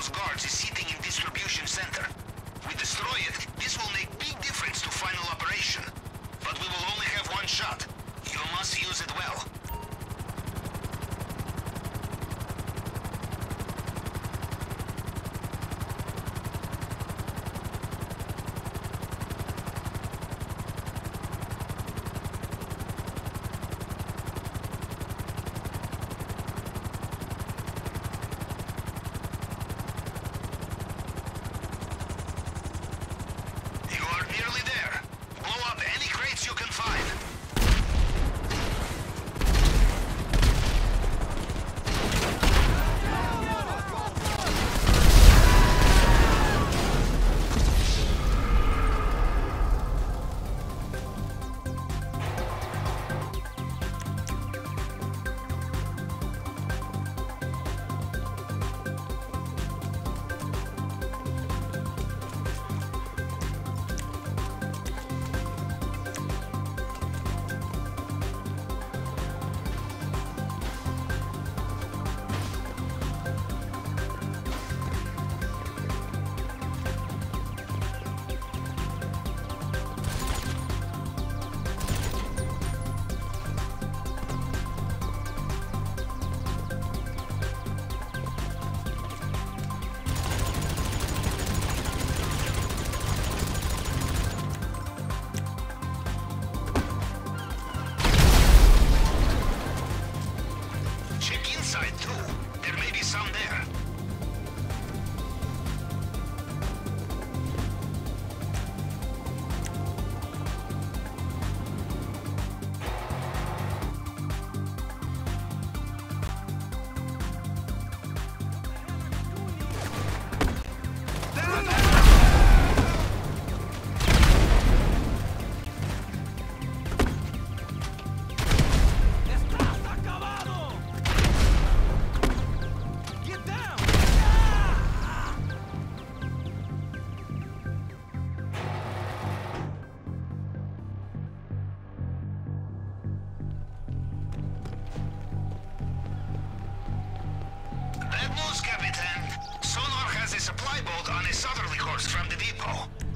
Those Guards is sitting in distribution center. on a southerly course from the depot.